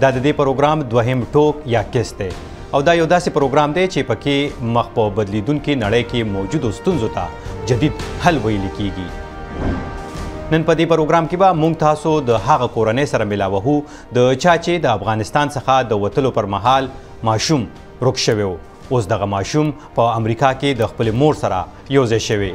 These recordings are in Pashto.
دا د دې پروګرام دوهم ټوک یا کیس دی او دا یو داسې پروګرام دی چې پکې مخ په بدلیدونکې نړۍ کې موجودو ستونزو ته جدید حل ویل کیږي نن په دې پروګرام کې به مونږ تاسو د هغه کورنۍ سره ملاوهو د چا چې د افغانستان څخه د وتلو پر مهال ماشوم رک شوی و اوس دغه ماشوم په امریکا کې د خپل مور سره یو ځای شوی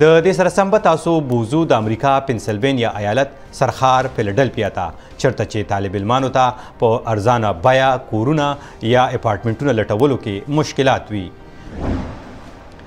د دې سره سم به تاسو بوزو د امریکا پنسلوانیا ایالت سرخار فیلډلفیا ته چرته چې طالب علمانو ته په ارزانه بیا کورونه یا اپارټمنټونه لټولو کې مشکلات وي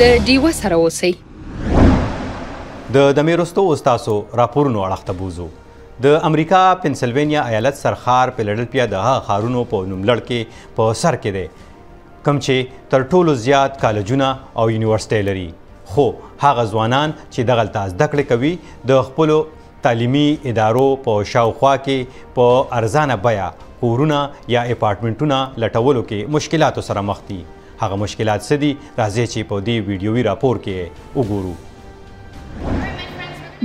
د ډیوه سره اوسئ د دمیرستو استاسو راپورونو اړخ ته بوزو د امریکا پنسلوانیا ایالت سرخار پیلډلفیا د هغه خارونو په نوملړ کې په سر کې دی کوم چې تر ټولو زیات کالجونه او یونیورسټۍ لري خو هغه ځوانان چې دغلته زده کړې کوي د خپلو تعلیمي ادارو په شاوخوا کې په ارزانه بیه کورونه یا اپارټمنټونه لټولو کې مشکلاتو سره مخ دي هغه مشکلات څه دي راځي چې په دې ویډیوي راپور کې وګورو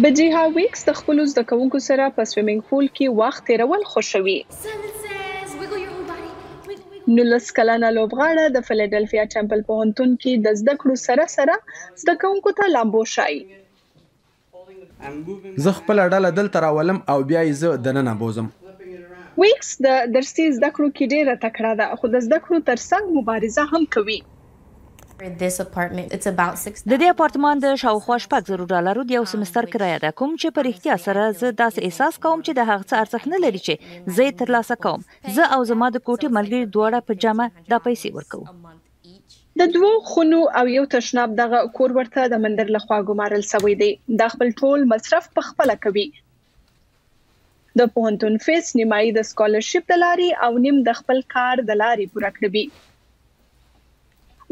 بجیها ویکس د خپلو زده کوونکو سره په سویمنګ پول کې وخت تیرول خوښوي. نولس کلنه لوبغاړه د فیلادلفیا ټمپل پوهنتون کې د زده کړو سره سره زده کوونکو ته لامبو ښایي. زه خپله ډله دلته راولم او بیا یې زه دننه بوځم. ویکس د درسي زده کړو کې ډېره تکړه ده، خو د زده کړو تر څنګ مبارزه هم کوي. د دې اپارتمان د شاوخوا شپږ زرو ډالرو د یو سمستر کرایه ده، کوم چې په رښتیا سره زه داسې احساس کوم چې د هغه څه ارزښت نه لري چې زه یې ترلاسه کوم. زه او زما د کوټې ملګري دواړه په جمع دا پیسې ورکوو. د دوو خونو او یو تشناب دغه کور ورته د مندر له خوا ګمارل شوی دی. دا خپل ټول مصرف په خپله کوي. د پوهنتون فیس نیمایي د سکالرشیپ د لارې او نیم د خپل کار د لارې پوره کړوي.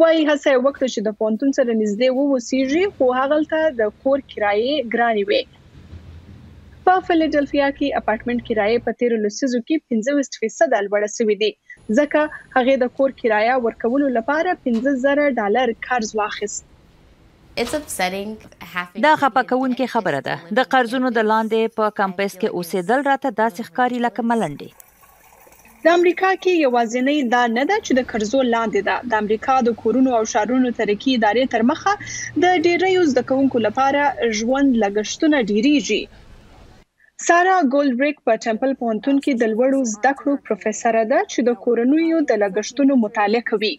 وایي هڅه یې وکړه چې د پوهنتون سره نږدې واوسیږي خو هغلته د کور کرایې ګرانې وې. په فیلادلفیا کې اپارتمنټ کرایې په تیرو لسیزو کې پنځه ویشت فیصده لوړه شوې دي، ځکه هغې د کور کرایه ورکولو لپاره پنځه زره ډالر قرض واخیست. دا خپه کوونکې خبره ده. د قرضونو د لاندې په کمپس کې اوسیدل راته داسې ښکاري لکه ملنډې. د امریکا کې یوازینۍ دا نه ده چې د کرزو لاندې ده. د امریکا د کورونو او ښارونو ترقي ادارې تر مخه د ډېریو زده کوونکو لپاره ژوند لګښتونه ډېرېږي. سارا ګولډبریک په ټمپل پوهنتون کې د لوړو زده کړو پروفیسره ده چې د کورنیو د لګښتونو مطالعه کوي.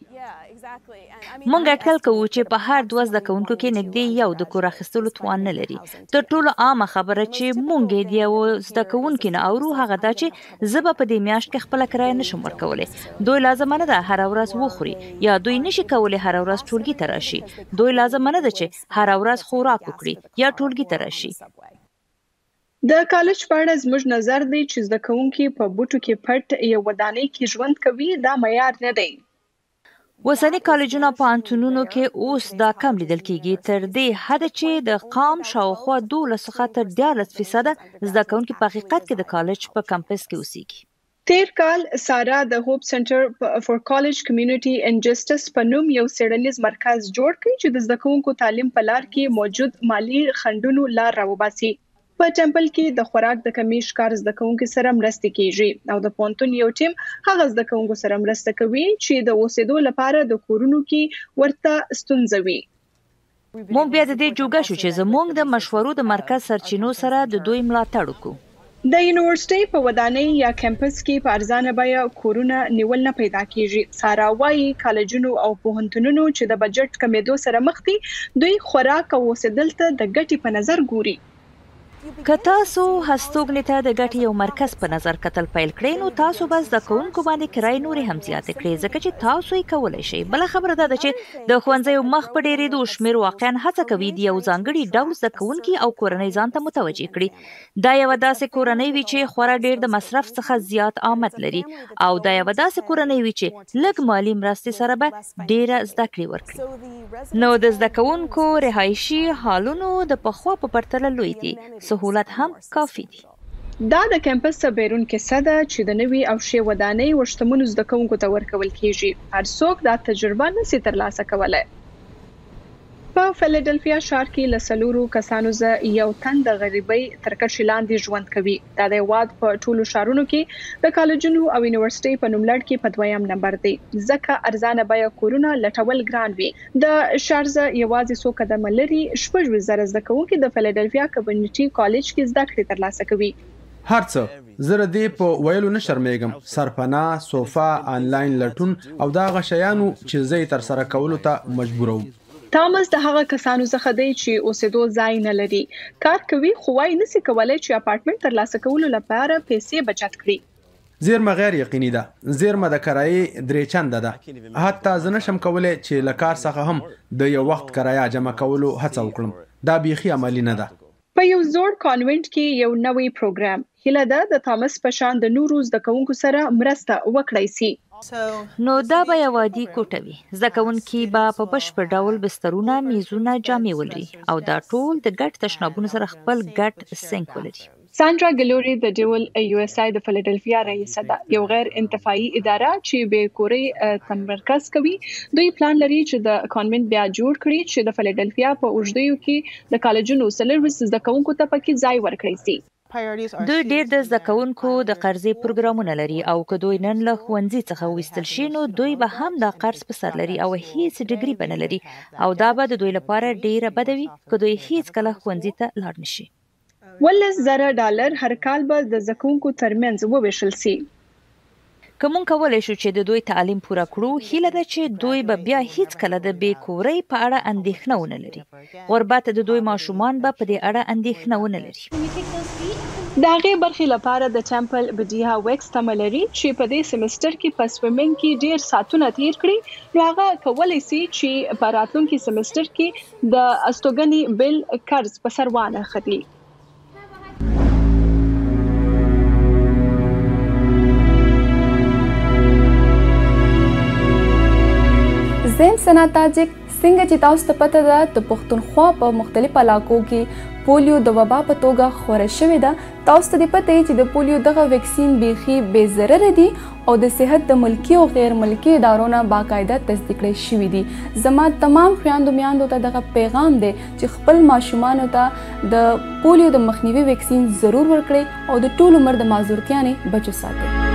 مونږ اټکل کوو چې په هر دوه زده کوونکو کې نږدې یو د کور اخیستلو توان نه لري تر ټولو عامه خبره چې مونږ یې د یو زده کوونکي نه اورو هغه دا چې زه به په دې میاشت کې خپله کرایه نشم ورکولی دوی لازمه نه ده هره ورځ وخوري یا دوی نشي کولی هره ورځ ټولګي ته راشي دوی لازمه نه ده چې هره ورځ خوراک وکړي یا ټولګي ته راشي د کالج په اړه زموږ نظر دی چې زده کوونکي په بوټو کې پټ یو ودانۍ کې ژوند کوي دا معیار نه دی اوسني کالجونه او پوهنتونونو کې اوس دا کم لیدل کیږي تر دې حده چې د قام شاوخوا دولس څخه تر دیارلس فیصده زده کوونکي په حقیقت کې د کالج په کمپس کې اوسیږي. تیر کال سارا د هوپ سنټر فور کالج کمیونټي اینډ جسټس په نوم یو څیړنیز مرکز جوړ کړ چې د زده کوونکو تعلیم په لار کې موجود مالي خنډونو لار راوباسي. په ټیمپل کې د خوراک د کمي ښکار زده کوونکو سره مرستې کیږي او د پوهنتون یو ټیم هغه زده کوونکو سره مرسته کوي چې د اوسېدو لپاره د کورونو کې ورته ستونزه وي. موږ بیا د دې جوګه شو چې زموږ د مشورو د مرکز سرچینو سره د دوی ملاتړ وکړو. د یونیورسټۍ په ودانۍ یا کمپس کې په ارزانه بیه کورونه نیول نه پیدا کیږي. سارا وايي، کالجونو او پوهنتونونو چې د بجټ کمېدو سره مخ دي، دوی خوراک او اوسېدل ته د ګټې په نظر ګوري. که تاسو هستوګنې ته د ګټې یو مرکز په نظر کتل پیل کړئ، نو تاسو به زده کوونکو باندې کرایې نورې هم زیاتې کړې، ځکه چې تاسو یې کولای شئ. بله خبره دا ده چې د ښوونځیو مخ په ډېرېدو، شمېر واقعاً هڅه کوي د یو ځانګړي ډول زده کوونکي او کورنۍ ځان ته متوجه کړي، دا یوه داسې کورنۍ وي چې خورا ډیر د مصرف څخه زیات آمد لري او دا یوه داسې کورنۍ وي چې لږ مالي مرستې سره به ډیره زده کړې ورکړي. نو د زده کوونکو رهایشي هالونو د پخوا په پرتله لوی دي، سهولت هم کافي دي. دا د کمپس څخه بیرون کیسه ده چې د نوي او ښې ودانۍ و شتمنو زده کوونکو ته ورکول کیږي. هر څوک دا تجربه نه شي ترلاسه کولای. په فیلادلفیا ښار کې له څلورو کسانو ځه یو تن د غریبۍ تر کچې لاندې ژوند کوي. دا د هېواد په ټولو ښارونو کې د کالجونو او یونیورسټۍ په نوملړ کې په دویم نمبر دی. ځکه ارزانه بیه کورونه لټول ګران وي. د ښار ځه یوازې څو قدمه لري شپږ ویشت زره زده کوونکي د فیلادلفیا کمیونټي کالج کې زده کړې ترلاسه کوي. هر څه، زه د دې په ویلو نه شرمیږم، سرپناه، سوفا، انلاین لټون او دا هغه شیان وو چې زه یې ترسره کولو ته مجبور وم. تامز د هغه کسانو څخه دی چې اوسیدو ځای نه لري، کار کوي خو وایي نسي کولای چې اپارتمنټ ترلاسه کولو لپاره پیسې بچت کړي. زیرمه غیر یقیني ده، زیرمه د کرایې درې چنده ده، حتی زه نشم کولای چې له کار څخه هم د یو وخت کرایه جمع کولو هڅه وکړم، دا بیخي عملي نه ده. په یو زوړ کانوینټ کې یو نوی پروګرام. هیله ده د تامس په شان د نورو زده کوونکو سره مرسته وکړای سي. نو دا به یوه عادي کوټه وي. زده کوونکي به په بشپړ ډول بسترونه، میزونه، جامې ولري او دا ټول د ګډ تشنابونو سره خپل ګډ سینک ولري. سانډرا ګلوري د ډیول یو اس آی د فلډلفیا رئیسه ده، یو غیر انتفاعي اداره چې بې کورۍ تمرکز کوي. دوی پلان لري چې د کانوینټ بیا جوړ کړي چې د فلډلفیا په اوږدیو کې د کالجونو څلرویشت زده کوونکو ته پکې ځای ورکړی سي. دوی ډیر د زده کوونکو د قرضې پروګرامونه لري او که دوی نن له ښوونځي څخه وویستل شي نو دوی به هم دا قرض په سر لري او هیڅ ډګري به نه لري او دا به د دوی لپاره ډیره بده وي که دوی هیڅکله ښوونځي ته لاړ نشي. اوولس زره ډالر هرکال به د زده کوونکو ترمنځ ووېشل سي. که موږ کولای شو چې د دوی تعلیم پوره کړو، هیله ده چې دوی به بیا هیڅکله د بې کورۍ په اړه اندېښنه ونه لري. غربت د دوی ماشومان به په دې اړه اندېښنه ونه لري. د هغې برخې لپاره د ټیمپل بدیعه ویکس تمه لري چې په دې سمسټر کې په سویمنګ کې ډېر ساعتونه تېر کړي، نو هغه کولای سي چې په راتلونکي سمسټر کې د استوګني بل قرض په سر وانه خلي. زم سنا تاجک څنګه چې تاسو ته پته ده د پښتونخوا په مختلفو علاقو کې پولیو د وبا په توګه خوره شوې ده تاسو ته دې پته وي چې د پولیو دغه ویکسین بیخي بې ضرره دي او د صحت د ملکي او غیر ملکي ادارو نه باقاعده تصدیق کړی شوي دي زما تمام خویندو میاندو ته دغه پیغام دی چې خپل ماشومانو ته د پولیو د مخنیوي ویکسین ضرور ورکړي او د ټول عمر د معذورتیا نه بچ وساتئ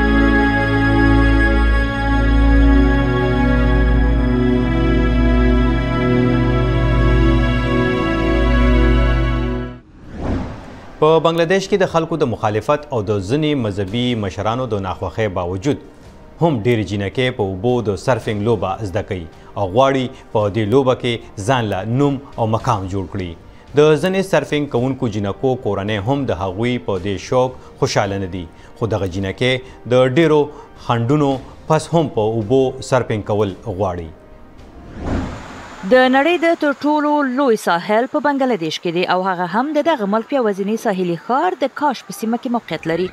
په بنگله دیش کې د خلکو د مخالفت او د ځینې مذهبي مشرانو د ناخوښۍ باوجود هم ډېرې جینکې په اوبو د سرفنګ لوبه زده کوي او غواړي په دې لوبه کې ځان له نوم او مقام جوړ کړي د ځینې سرفنګ کوونکو جینکو کورنۍ هم د هغوی په دې شوق خوشاله نه دي خو دغه جینکې د ډېرو خنډونو پس هم په اوبو سرفنګ کول غواړي د نړۍ د تر ټولو لوی ساحل په بنګله دیش کې دی او هغه هم د دغه ملک یوازینی ساحلي ښار د کاش په سیمه کې موقعیت لري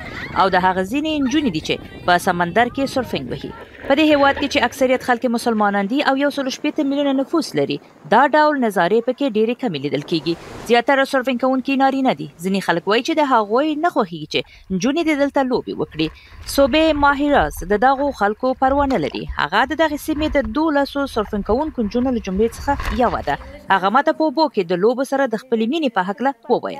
او د هغه ځینې نجونې دي چې په سمندر کې سرفنګ وهي په دې هیواد کې چې اکثریت خلک مسلمانان دي او یو سل شپېته میلیونه نفوس لري دا ډول نظارې پکې ډېرې کمې لیدل کیږي زیاتره سرفنګ کوونکي نارینه دي ځینې خلک وایي چې د هغوی نه خوښیږي چې نجونې دې دلته لوبې وکړي. صوبې ماهیراز د دغو خلکو پروا نه لري. هغه د دغې سیمې د دولسو سرفنګ کوونکو نجونو له جملې څخه یوه ده. هغه ماته په اوبو کې د لوبو سره د خپلې مینې په هکله وویل.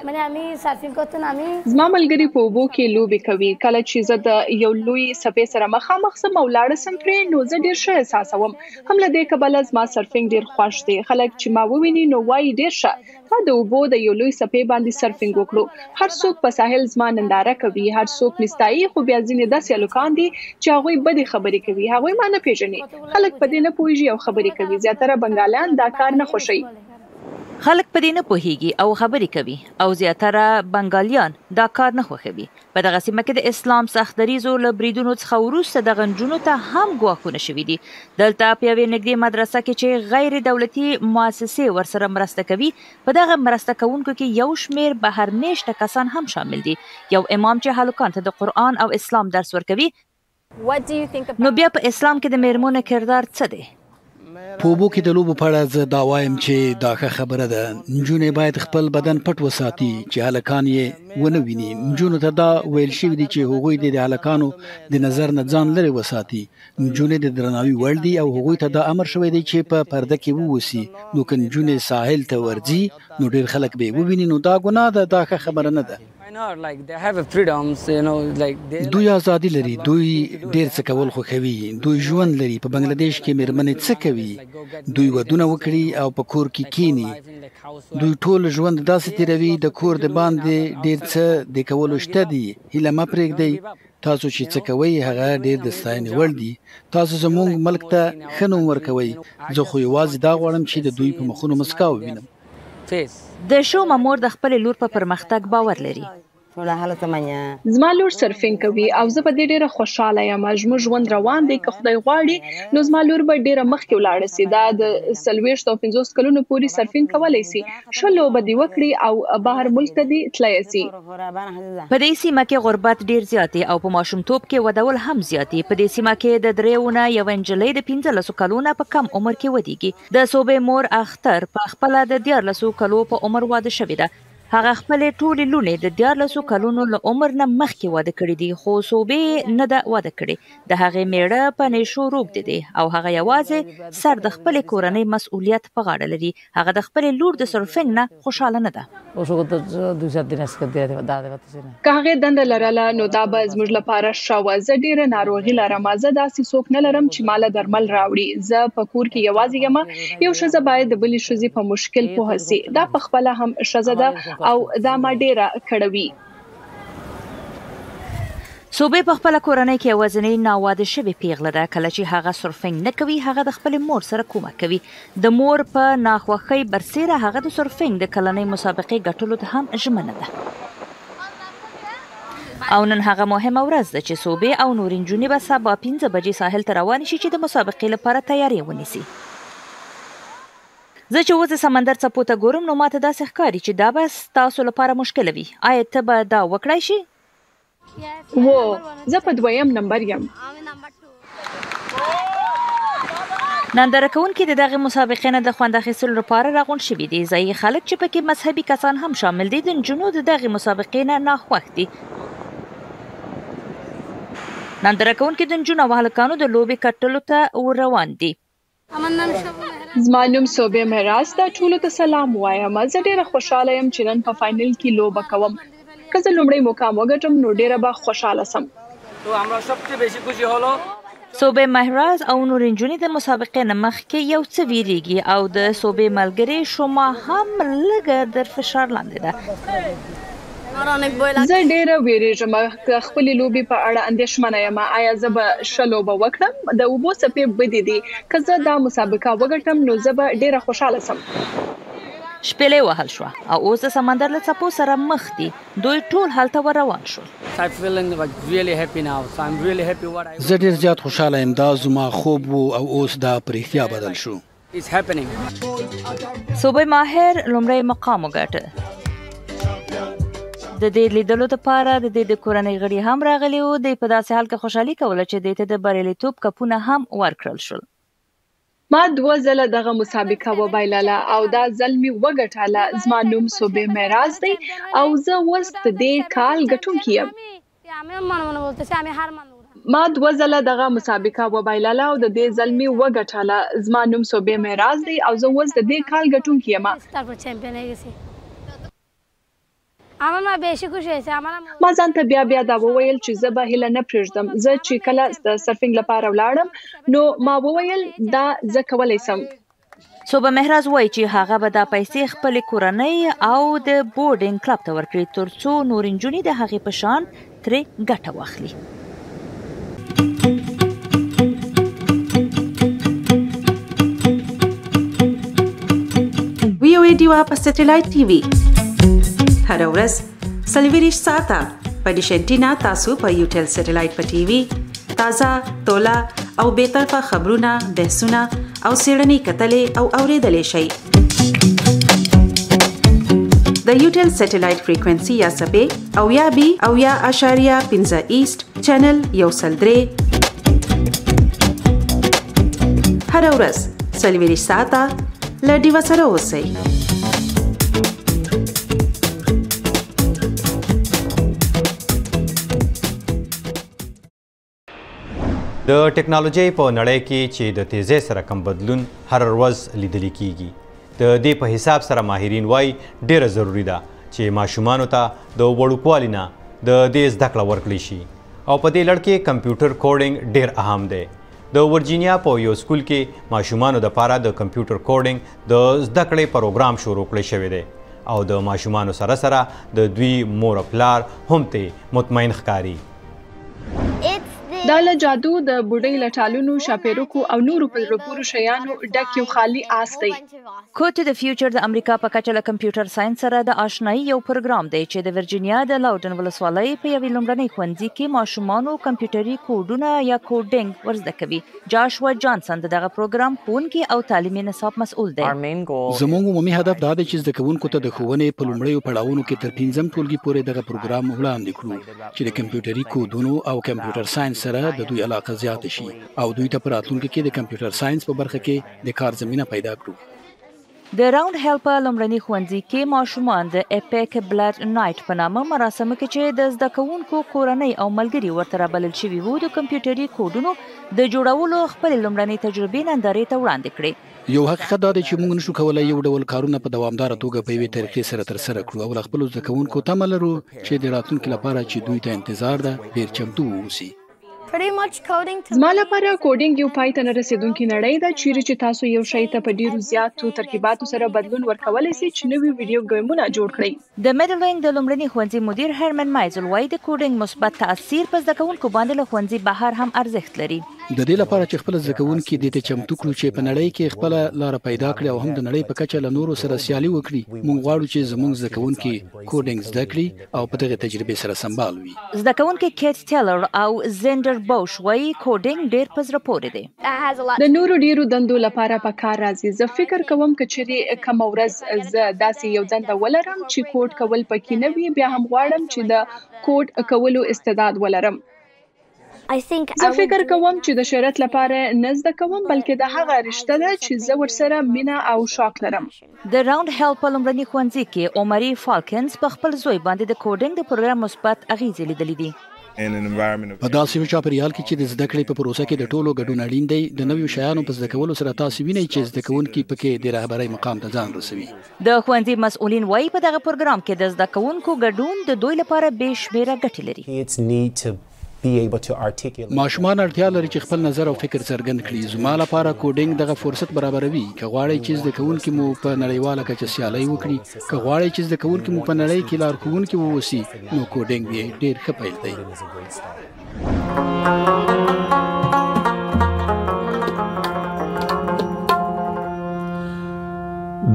زما ملګري په اوبو کې لوبې کوي. کله چې زه د یو لوی څپې سره مخامخ شم او لاړه شم پرې، نو زه ډېر ښه احساسوم. هم له دې کبله زما سرفنګ ډېر خوښ دی. خلک چې ما وویني، نو وايي، ډېر ښه! ما د اوبو د یو لوی څپې باندې سرفنګ وکړو. هر څوک په ساحل زما ننداره کوي، هر څوک مې ستایي، خو بیا ځینې داسې هلکان دي چې هغوی بدې خبرې کوي. هغوی ما نه پېژني. خلک په دې نه پوهېږي او خبرې کوي. زیاتره بنګالیان دا کار نه خوښوي. خلک په دې نه پوهېږي او خبرې کوي او زیاتره بنګالیان دا کار نه خوښوي. په دغه سیمه کې د اسلام سخت دریزو له بریدونو څخه وروسته دغه نجونو ته هم ګواښونه شوي دي دلته په یوې نږدې مدرسه کې چې غیر دولتي مؤسسې ورسره مرسته کوي په دغه مرسته کوونکو کې یو شمیر بهر میشته کسان هم شامل دي یو امام چې هلکان ته د قرآن او اسلام درس ورکوي نو بیا په اسلام کې د میرمنو کردار څه دی په اوبو کې د لوبو په اړه زه دا وایم چې دا ښه خبره ده نجونې باید خپل بدن پټ وساتي چې هلکان یې ونه ویني نجونو ته دا ویل شوی دی چې هغوی د هلکانو د نظر نه ځان لري وساتي نجونې د درناوي وړ دي او هغوی ته دا امر شوی دی چې په پرده کې ووسی نو که نجونې ساحل ته ورځي نو ډیر خلک به وویني نو دا ګناه ده دا ښه خبره نه ده دوی ازادي لري دوی ډیر څه کول خوښوي دوی ژوند لري په بنگلاديش کې مېرمنې څه کوي دوی ودونه وکړي او په کور کې کینی دوی ټول ژوند داسې تیروي د کور د باندې ډیر څه د کولو شته دي هله ما پرېږدي تاسو چې څه کوئ هغه ډیر د ستاینې وړ دي تاسو زموږ ملک ته ښه نوم ورکوي زه خو یوازې دا غواړم چې د دوی په مخونو مسکا ووینم د شومه مور د خپلې لور په پرمختګ باور لري. زما لور سرفنګ کوي او زه په دې ډېره خوشحاله یم. زموږ ژوند روان دی، که خدای غواړي، نو زما لور به ډېره مخکې ولاړه شي. دا د څلوېښت او پنځوس کلونو پورې سرفنګ کولی شي. ښه لوبه دې وکړي او بهر ملک ته دې تللی شي. په دې سیمه کې غربت ډېر زیات دی او په ماشومتوب کې ودول هم زیات دي. په دې سیمه کې د درېیو نه یوه نجلۍ د پنځلسو کلو نه په کم عمر کې ودېږي. د صوبې مور اختر په خپله د دیارلسو کلو په عمر واده شوې ده. هغه خپلې ټولې لوڼې د دیارلسو کلونو له عمر نه مخکې واده کړې دي، خو صوبې یې نه ده واده کړې. د هغې مېړه په نېشو روږدی دی او هغه یوازې سر د خپلې کورنۍ مسؤلیت په غاړه لري. هغه د خپلې لور د سرفنګ نه خوشحاله نه ده. که هغې دنده لرله نو دا به زموږ لپاره ښه وه. زه ډېره ناروغي لرم. زه داسې څوک نه لرم چې ماله درمل راوړي. زه په کور کې یوازې یم. یو ښځه باید د بلې ښځې په مشکل پوه شي. دا پخپله هم ښځه ده او دا ما ډېره کړوي. سوبه په خپل کورنۍ کې وزنې ناواده شوی پیغله ده کله چې هغه سرفنګ نه کوي هغه د خپل مور سره کومک کوي د مور په ناخوښۍ برسیره هغه د سرفنګ د کلنۍ مسابقې ګټلو ته هم ژمنه ده او نن هغه مهمه ورځ ده چې سوبه او نورین جونې به سبا 15 بجې ساحل ته روان شي چې د مسابقې لپاره تیاری ونیسي زه چې اوس د سمندر څپو ته ګورم نو ماته داسې ښکاري چې دا به ستاسو لپاره مشکله وي، ایا ته به دا وکړای شې؟ هو، زه په دویم نمبر یم. ننداره کوونکي د دغې مسابقې نه د خوند اخیستلو لپاره راغونډ شوي دي. ځايي خلک چې پکې مذهبي کسان هم شامل دي، د نجونو د دغې مسابقې نه ناخوښ دي. ننداره کوونکي د نجونو او هلکانو د لوبې کتلو ته ور روان دي. زما نوم صوبې مهراز ده ټولو ته سلام وایم زه ډیره خوشاله یم چې نن په فاینل کې لوبه کوم که زه لومړی مقام وګټم نو ډیره به خوشاله سم تو امرا سبته بشی خوشی هلو صوبې مهراز او نور انجونی د مسابقې نه مخکې یو څه ویریږي او د صوبې ملګری شما هم لګه در فشار لاندې ده زه ډېره وېرېږم، د خپلې لوبې په اړه اندېښمنه یم، ایا زه به ښه لوبه وکړم؟ د اوبو څپې بدې دي، که زه دا مسابقه وګټم، نو زه به ډېره خوشحاله شم. شپېلۍ وهل شوه او اوس د سمندر له څپو سره مخ دي. دوی ټول هلته ور روان شول. زه ډېر زیات خوشحاله یم، دا زما خوب و او اوس دا په رښتیا بدل شو. صوبه ماهر لومړی مقام وګاټه د دې لیدلو لپاره د دې د کورنۍ غړي هم راغلي وو د په داسې حال کې خوشحالي کوله چې د ته د بریالیتوب کپونه هم ورکړل شول ما دوه ځله دغه مسابقه وبایلله او دا ځل مې وګټله زما نوم صوبې معراج دی او زه اوس د دې کال ګټونکي یم ما دوه ځله دغه مسابقه وبایلله او د دې ځل مې وګټله. زما نوم صوبې معراج دی او زه اوس د دې کال ګټونکې یم. ما ځان ته بیا بیا دا وویل چې زه به هیله نه پرېږدم. زه چې کله د سرفنګ لپاره ولاړم نو ما وویل دا زه کولی شم. صوبه مهراز وایي چې هغه به دا پیسې خپلې کورنۍ او د بورډینګ کلب ته ورکړي ترڅو نورې نجونې د هغې په شان ترې ګټه واخلي ویو ډیوا په سټلایټ ټي وي هر ورځ سلویریش ساته په ډیشنټینا تاسو په یوټل سټلایټ په ټي وي تازه تولا او به طرفه خبرونه بحثونه او سیړنی کتلې او اوریدلې شي د یوټل سټلایټ فریکوئنسي یا سپې او یا بي او یا اشاریه 15 ایست چینل یو سل درې هره ورځ څلوېښت ساعته له ډیوه سره اوسئ د ټکنالوژۍ په نړۍ کې چې د تیزۍ سره کم بدلون هر ورځ لیدل کیږي د دې په حساب سره ماهرین وايي، ډېره ضروري ده چې ماشومانو ته د وړوکوالي نه د دې زده کړه ورکړی شي او په دې لړ کې کمپیوټر کوډینګ ډېر اهام دی. د ورجینیا په یو سکول کې ماشومانو لپاره د کمپیوټر کوډینګ د زده کړې پروګرام شروع کړی شوی دی او د ماشومانو سره سره د دوی مور پلار هم ترې مطمئن ښکاري. دا له جادو، د بوډۍ له ټالونو، شاپېرکو او نورو په زړه پورو شیانو ډک یو خالي آس دی. Code to the Future د امریکا په کچه له کمپیوټر ساینس سره د آشنايي یو پروګرام دی چې د ورجینیا د لاوډن ولسوالۍ په یوې لومړنۍ ښوونځي کې ماشومانو کمپیوټري کوډونه یا کوډینګ ور زده کوي. جاشوا جانسن د دغه پروګرام ښوونکی او تعلیمي نصاب مسؤل دی. زموږ عمومي هدف دا دی چې زده کوونکو ته د ښوونې په لومړیو پړاوونو کې تر پنځم ټولګي پورې دغه پروګرام وړاندې کړو. چې د کمپیوټري کودونو او کمپیوټر ساينس سره د دوی علاقه زیاته شي او دوی ته په راتلونکي کې د کمپیوټر ساينس په برخه کې د کار زمینه پیدا کړو. د راوند هیل په لومړني ښوونځي کې ماشومان د اپیک بلډ نایټ په نامه مراسمو کې چې د زده کوونکو کورنۍ او ملګري ورته رابلل شوي وو د کمپیوټري کوډونو د جوړولو خپلې لومړنۍ تجربې نندارې ته وړاندې کړې. یو حقیقت دا دی چې موږ نشو کولای یو ډول کارونه په دوامداره توګه په یوې طریقې سره ترسره کړو او له خپلو زده کوونکو تمه لرو چې د راتلونکي لپاره چې دوی ته انتظار ده ډېر چمتو واوسي. زما لپاره کوډینګ یو پای ته نه رسیدونکې نړۍ ده چیرې چې تاسو یو شی ته په ډیرو زیاتو ترکیباتو سره بدلون ورکولی سئ چې نوي ویډیو ګیمونه جوړ کړئ د ميډلرينګ د لومړني ښوونځي مدير هرمن مايزل وايي، د کوډينګ مثبت تاثير په زده کوونکو باندې له ښوونځي بهر هم ارزښت لري. د دې لپاره چې خپل زده کوونکي دې ته چمتو کړو چې په نړۍ کې خپله لاره پيدا کړي او هم د نړۍ په کچه له نورو سره سيالي وکړي، موږ غواړو چې زموږ زده کوونکي کوډينګ زده کړي او په دغې تجربې سره سمبال وي. زده کوونکې کيټ ټيلر او زينډر بوش وايي، کوډينګ ډېر په زړه پورې دی. د نورو ډیرو دندو لپاره په کار راځي زه فکر کوم که چیري کومه ورځ زه داسي یو دنده ولرم چي کوډ کول پکي نه وي بیا هم غواړم چي د کوډ کولو استعداد ولرم. زه فکر کوم چي د شهرت لپاره نه زده کوم بلکه دا هغه رشته ده چي زه ورسره مینه او شوق لرم. د راونډ هیل په لومړني ښوونځي کې عمري فالکنز په خپل زوی باندې د کوډینګ د پروګرام مثبت اغیزې لیدلې دي. په داسې یو چاپیریال کې چې د زده کړې په پروسه کې د ټولو ګډون اړین دی، د نویو شیانو په زده کولو سره تاسې وینئ چې زده کوونکي په کې د رهبرۍ مقام ته ځان رسوي. د ښوونځي مسؤلین وایي په دغه پروګرام کې د زده کوونکو ګډون د دوی لپاره بې شمیره ګټې لري. ماشومان اړتیا لري چې خپل نظر او فکر څرګند کړي زما لپاره کوډینګ دغه فرصت برابروي که غواړئ چې زده کوونکي مو په نړیواله کچه سیالي وکړي که غواړئ چې زده کوونکي مو په نړۍ کې لارښوونکي ووسی نو کوډینګ یې ډیر ښه پیل دی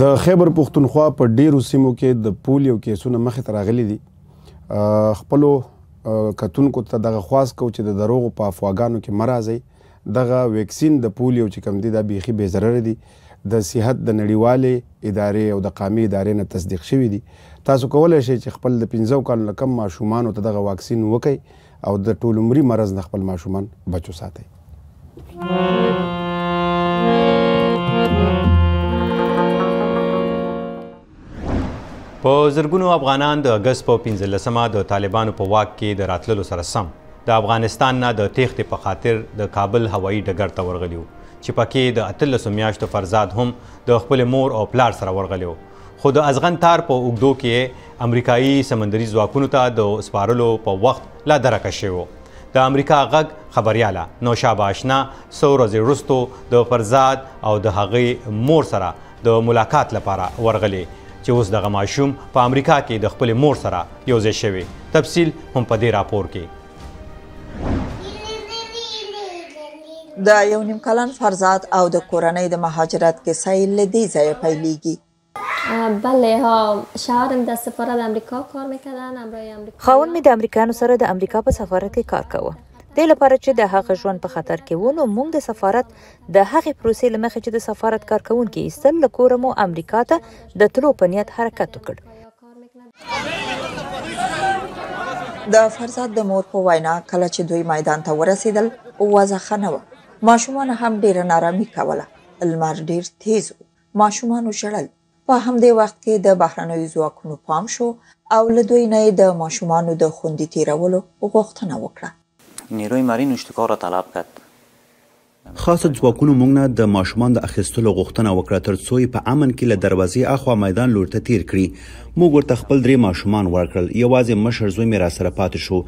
د خیبر پښتونخوا په ډیرو سیمو کې د پولیو کیسونه مخې ته راغلي دي خپلو کتونکو ته دغه خواست کوو چې د دروغو په افواګانو کې مه راځئ. دغه ویکسین د پولیو چې کوم دي دا بیخي بې ضرره دي. د صحت د نړیوالې ادارې او د قامي ادارې نه تصدیق شوي دي. تاسو کولای شئ چې خپل د پنځه کالو نه کم ماشومانو ته دغه واکسین وکړئ او د ټول عمري مرض نه خپل ماشومان بچ وساتئ. په زرګونو افغانان د اګست په 15مه د طالبانو په واک کې د راتللو سره سم د افغانستان نه د تېښتې په خاطر د کابل هوایی ډګر ته ورغلیو چې پکې د اتلسو میاشتو فرزاد هم د خپل مور او پلار سره ورغلی و خو د ازغن تار په اوږدو کې امریکایي سمندري ځواکونو ته د سپارلو په وخت لا درکه شوی و د امریکا غږ خبریاله نوشابه اشنا څو ورځې وروسته د فرزاد او د هغې مور سره د ملاقات لپاره ورغلې چې اوس دغه ماشوم په امریکا کې د خپل مور سره یو ځای شوی تفصیل هم په دې راپور کې د یو نیم کلن فرزاد او د کورنۍ د مهاجرت کیسه یې له دې ځایه پیلېږي بله ها شوهرم در سفارت امریکا کار میکردن همراه امریکا خاون می د امریکایانو سره د امریکا په سفارت کې کار کاوه دې لپاره چې د هغه ژوند په خطر کې و نو موږ د سفارت د هغې پروسې له مخې چې د سفارت کارکوونکي ایستل له کوره مو امریکا ته د تلو په نیت حرکت وکړ. د فرزاد د مور په وینا کله چې دوی میدان ته ورسېدل وضع ښه نه وه ماشومانو هم ډېره نارامي کوله لمر ډېر تیز و ماشومانو ژړل په همدې وخت کې د بهرنیو ځواکونو پام شو او له دوی نه یې د ماشومانو د خوندي تېرولو غوښتنه وکړه. نیروی مرین اشتکار را طلب کرد. خاصه ځواکونو موږ نه د ماشومان د اخیستلو غوښتنه وکړه تر څو یې په امن کې له دروازې اخوا میدان لور ته تېر کړي. موږ ورته خپل درې ماشومان ورکړل، یوازې مشر زوی مې راسره پاتې شو،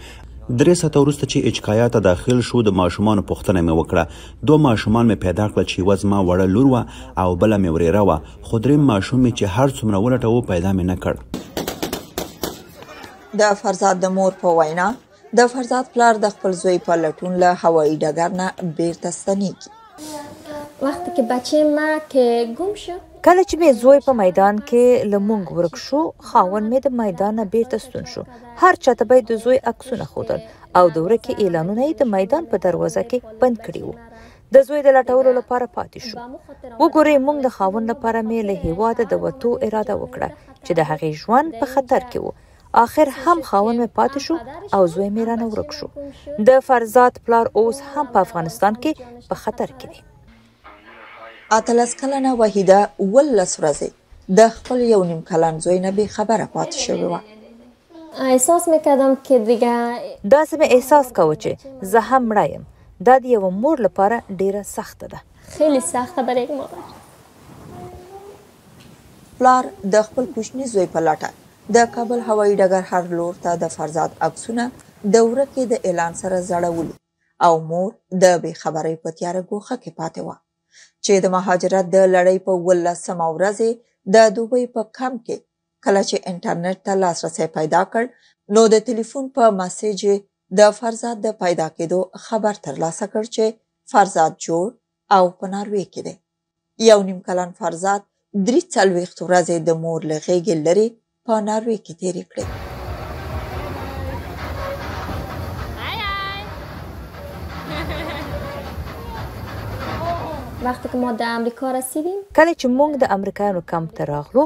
درې ساعته وروسته چې اچکایا ته داخل شو، د ماشومانو پوښتنه مې وکړه. دوه ماشومان مې پیدا کړل چې یوه زما وړه لور وه او بله مې ورېره وه، خو درېیم ماشوم مې چې هر څومره ولټوو پیدا مې نه کړ. د فرزاد د مور په وینا، د فرزاد پلار د خپل زوی په لټون له هوایي ډګر نه بېرته ستنېږي. وقتی که بچه ما که گم شو کله چې مې زوی په میدان کې له مونږ ورک شو خاون مې د میدان نه بیرته ستون شو هر چاته به د زوی عکسونه خودل او د ورکې اعلانونه یې د میدان په دروازه کې بند کړي وو د زوی د لټولو لپاره پاتې شو وګورئ موږ د خاون لپاره مې له هیواده د وتو اراده وکړه چې د هغې ژوند په خطر کې و اخر هم خاون مې پاتې شو او زوی مې رانه ورک شو د فرزاد پلار اوس هم په افغانستان کې په خطر کې دی اتلس کلنه وحیده ولس ورځې د خپل یو نیم کلن زوی نه بې خبره پاتې شوې وه احساس میکردم که دیگه داسې مې احساس کاوه چې زه هم مړه یم دا د یو مور لپاره ډیره سخته ده خیلی سخته برای یک مادر پلار د خپل کوچني زوی په لټه د کابل هوایي ډګر هر لور ته د فرزاد عکسونه د ورکې د اعلان سره ځړولي او مور د بې خبرۍ په تیاره ګوښه کې پاتې وه چې د مهاجرت د لړۍ په ولسمه ورځ یې د دوبۍ په کمپ کې کله چې انټرنیټ ته لاسرسی پیدا کړ نو د تلیفون په مسیج یې د فرزاد د پیدا کېدو خبر ترلاسه کړ چې فرزاد جوړ او په ناروې کې دی یو نیم کلن فرزاد درې څلوېښت ورځې د مور له غېږې لرې په ناروې کې تېرې کړې. وقتی که ما د امریکا رسیدیم کله چې موږ د امریکایانو کمپ ته راغلو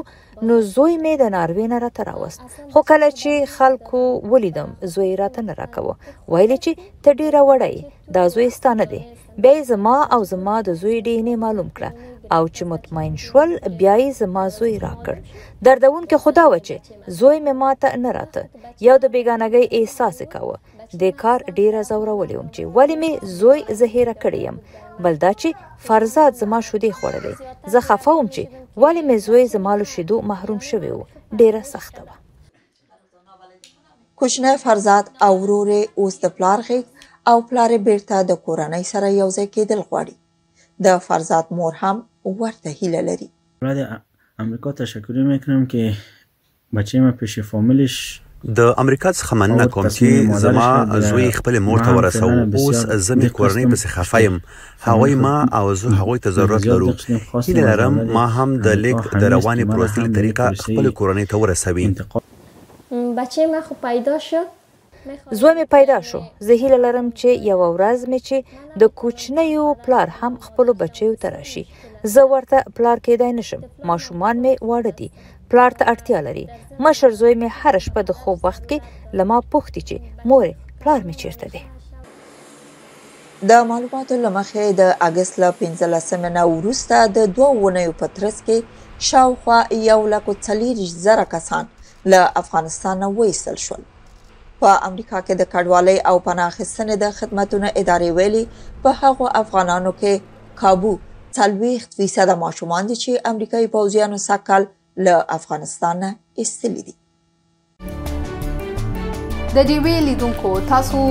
نو زوی مې د ناروې نه راته راوست خو کله چې خلکو ولیدم زوی راته نه راکوه ویل چې ته ډیره وړی دا زوی ستانه دی بیا یې زما او زما د زوی ډي ان اې معلوم کړه او چې مطمئن شول بیا یې زما زوی راکړ دردونکې خدا و چې زوی مې ماته نه راته یو د بیګانګۍ احساس کاوه د کار ډیره زورولې وم چې ولی می زوی زهیره کړی يم بل دا چې فرزاد زما شودې خوړلې زه خفه وم چې ولی می زوی زما له شیدو محروم شوی و ډیره سخته وه کوچنی فرزاد او ورور اوس د پلار غیږ او پلار بیرته د کورنۍ سره یو ځای کېدل غواړي د فرزاد مور هم ورته هیله لري بعد امریکا تشکری میکنم که بچه ما پیش فامیلش د امریکا څخه مننه کوم چې زما زوی خپل مور ته ورسو اوس زه مې کورنۍ پسې خفه یم هغوی ما او زه هغوی ته ضرورت لرو هیله لرم ما هم د لیک د روانې پروسې له طریقه خپلې کورنۍ ته ورسوي. بچه مې خو پیدا شو. زوی مې پیدا شو. زه هیله لرم چې یوه ورځ مې چې د کوچنیو پلار هم خپلو بچیو ته راشي. زه ورته پلار کیدای نه شم. ماشومان مې واړه دي. پلار ته اړتیا لري. مشر زوی مې هره شپه د خوب وخت کې له ما پوښتي چې مورې پلار مې چیرته دی؟ د معلوماتو له مخې د اګست له پنځلسمې نه وروسته د دوه اونیو په ترڅ کې شاوخوا یو لکو څلیریش زره کسان له افغانستان نه وایستل شول. په امریکا کې د کډوالۍ او پناه اخیستنې د خدمتونو ادارې ویلي په هغو افغانانو کې کابو څلوېښت فیصده ماشومان دي چې امریکایي پوځیانو سږکال له افغانستان نه ایستلي دي. د ډیوې لیدونکو تاسو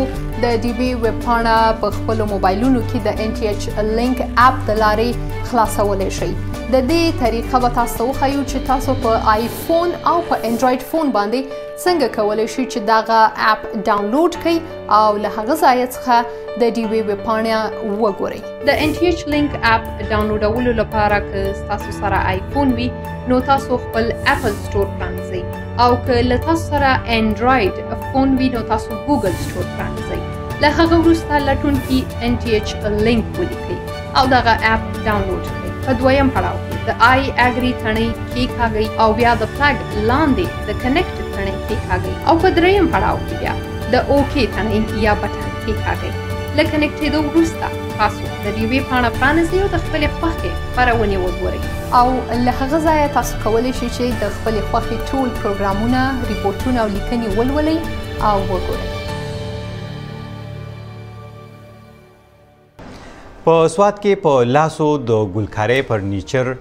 د ډیوې ویب پاڼه په خپل موبایلونو کې د ان ټي ایچ لینک اپ د لارې خلاصولای شئ د دې طریقه به تاسو وخایو چې تاسو په آیفون او په انډراید فون باندې څنګه کولای شئ چې داغه اپ ډاونلوډ کړئ او له هغه ځای څخه د ډیوې ویب پاڼه وګورئ د ان ټي ایچ لینک اپ ډاونلوډولو لپاره که تاسو سره آیفون وي نو تاسو خپل اپل سٹور پرانځئ او که له تاسو سره انډراید فون وي نو تاسو ګوګل سټور پرانځئ له هغه وروسته لټون کې ان ټي ایچ لینک ولیکئ او دغه اپ ډاونلوډ کړئ په دویم پړاو کې د آی اګری تڼۍ کېکاږئ او بیا د پلګ لاندې د کنیکټ تڼۍ کېکاږئ او په دریم پړاو کې بیا د اوکې تڼۍ یا بټن کېکاږئ. له کنېکټ کېدو وروسته تاسو د دې ویب پاڼه پرانیزئ او د خپلې خوښې خپرونې وګورئ. او له هغه ځایه تاسو کولی شئ چې د خپلې خوښې ټول پروګرامونه، رپورټونه او لیکنې ولولئ او وګورئ. په سوات کې په لاسو د ګلکارۍ فرنیچر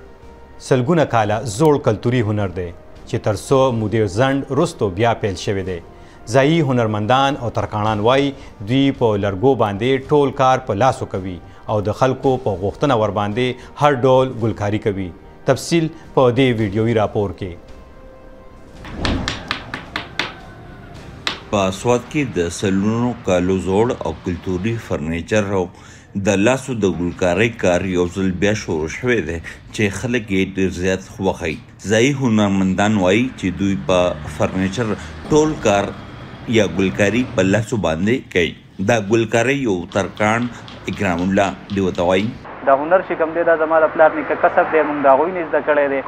سلګونه کاله زوړ کلتوري هنر دی چې تر څو مودې ځنډ وروسته بیا پیل شوی دی ځایي هنرمندان او ترکاڼان وایي دوی په لرګو باندې ټول کار په لاسو کوي او د خلکو په غوښتنه ورباندې هر ډول ګلکاري کوي تفصیل په دې ویډیوي راپور کې په اسواد کې د سلونو کالو زوړ او کلتوري فرنیچر او د لاسو د ګلکارۍ کار یو ځل بیا شروع شوی دی چې خلک یې ډېر زیات خوښوي ځایي هنرمندان وایي چې دوی په فرنیچر ټول کار یا ګلکاري په لاسو باندې کوي دا ګل کره يو ترکاڼ اکرام الله ديو ته وايي. دا هنر چې کوم دی دا زما د پلار نیکه کسب دی مونږ د هغوی نه زده کړی دی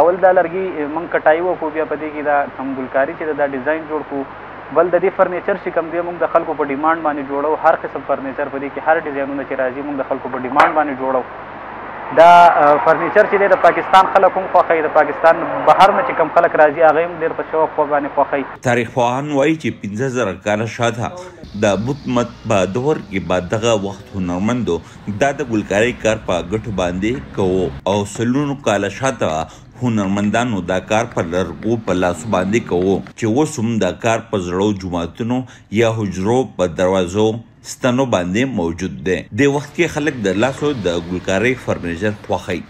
اول دا لرګی مونږ کټای وو خو بیا په دې کې دا کوم ګلکاری چې دا ډیزاین جوړ کو بل د دې فرنیچر چې کوم دی مونږ د خلکو په ډیماند باندې جوړو هر قسم فرنیچر په دې کې هر ډیزاینونه چې راځي مونږ د خلکو په ډیماند باندې جوړو دا فرنیچر چې د پاکستان خلک هم خوښوي د پاکستان بهر نه چې کم خلک راځي هغه هم ډېر په شوق باندې خوښوي تاریخ پوهان وایي چې پنځه زره کاله شاته د بت مت په دور کې به دغه وخت هنرمندو دا د ګلکارۍ کار په ګټو باندې کوو او سلونو کاله شاته به هنرمندانو دا کار په لرګو په لاسو باندې کوو چې اوس هم دا کار په زړو جوماتونو یا حجرو په دروازو ستنو باندې موجود دی دې وخت کې خلک د لاسو د ګلکارۍ فرنیچر خوښوي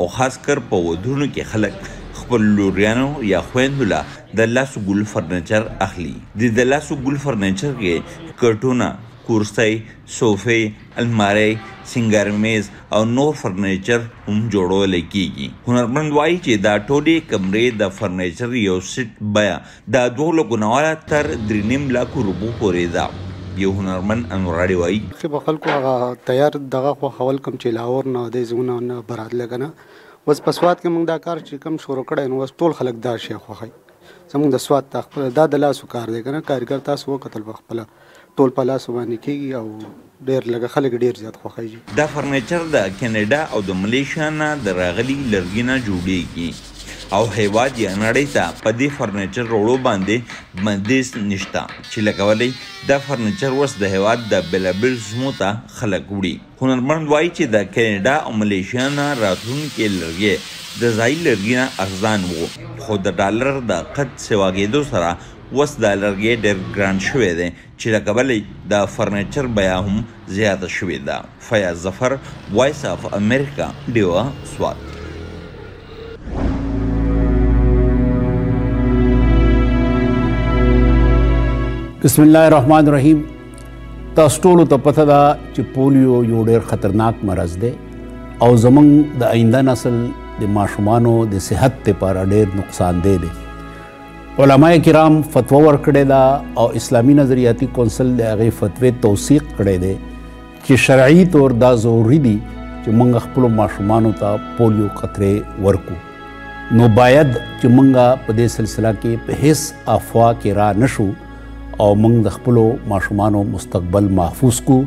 او خاص کر په ودونو کې خلک خپلو لوریانو یا خویندو له د لاسو ګل فرنیچر اخلي دی د لاسو ګل فرنیچر کې کټونه، کورسۍ، صوفې، المارۍ، سینګار میز او نور فرنیچر هم جوړول کیږي. هنرمند وایي چې دا ټولې کمرې د فرنیچر یو سیټ بیه د دوه لکو نه تر درې نیم لاکو روپو پورې ده. یو هنرمند انوراړي وایي. ښه به خلکو هغه تیار دغه خوښول کوم چې لاهور نه دی زموږ نه براتله کنه اوس په سوات کې موږ دا کار چې کم شروع کړی نو اوس ټول خلک دا شی خوښوي زموږ د سوات ته خپل دا د لاسو کار دی کنه کارګر تاسو وکتل په خپل ټول په لاسو باندې کیږي او ډیر لږ خلک ډیر زیات خوښوي دا فرنیچر د کینیډا او د ملیشیا نه د راغلي لرګي نه جوړیږي او هیواد یا نړۍ ته په دې فرنیچر روړو باندې بندیز نشته چې له کبله دا فرنیچر اوس د هیواد د بیلابیل سیمو ته خلک وړي هنرمند وايي چې د کاناډا او ملېشیا نه راتلونکي لرګی د ځايي لرګي نه ارزان وو، خو د ډالر د قد سېواګېدو سره اوس دا لرګی ډېر ګران شوی دی چې له کبله یې د فرنیچر بیه هم زیاته شوې ده. فیاض ظفر، وایس اف امریکا، ډیوه، سوات. بسم الله الرحمن الرحیم. تاسو ټول ته پته ده چې پولیو یو ډیر خطرناک مرض دی او زمونږ د آینده نسل د ماشومانو د صحت لپاره ډیر نقصان دی دی علماء کرام فتوا ورکړې ده او اسلامی نظریاتی کونسل د هغه فتوی توثیق کړې ده چې شرعي تور دا ضروری دي چې موږ خپل ماشومان ته پولیو قطرې ورکو نو باید چې موږ په دې سلسله کې په هیڅ افوا کې را نشو او موږ د خپل ماشومانو مستقبل محفوظ کو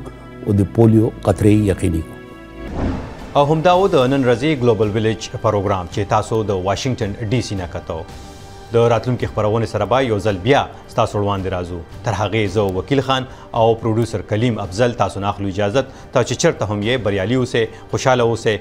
او د پولیو قطرې یقیني کو او همدا و د نن ورځې ګلوبل ویلیج پروګرام چې تاسو د واشنگټن ډي سي نه کتو د راتلونکي خبرونه سره به یو ځل بیا تاسو وړاندې راځو تر هغه زه وکیل خان او پروډوسر کلیم افضل تاسو نه اخلو اجازه ته چې چرته هم یې بریالي اوسئ خوشاله اوسئ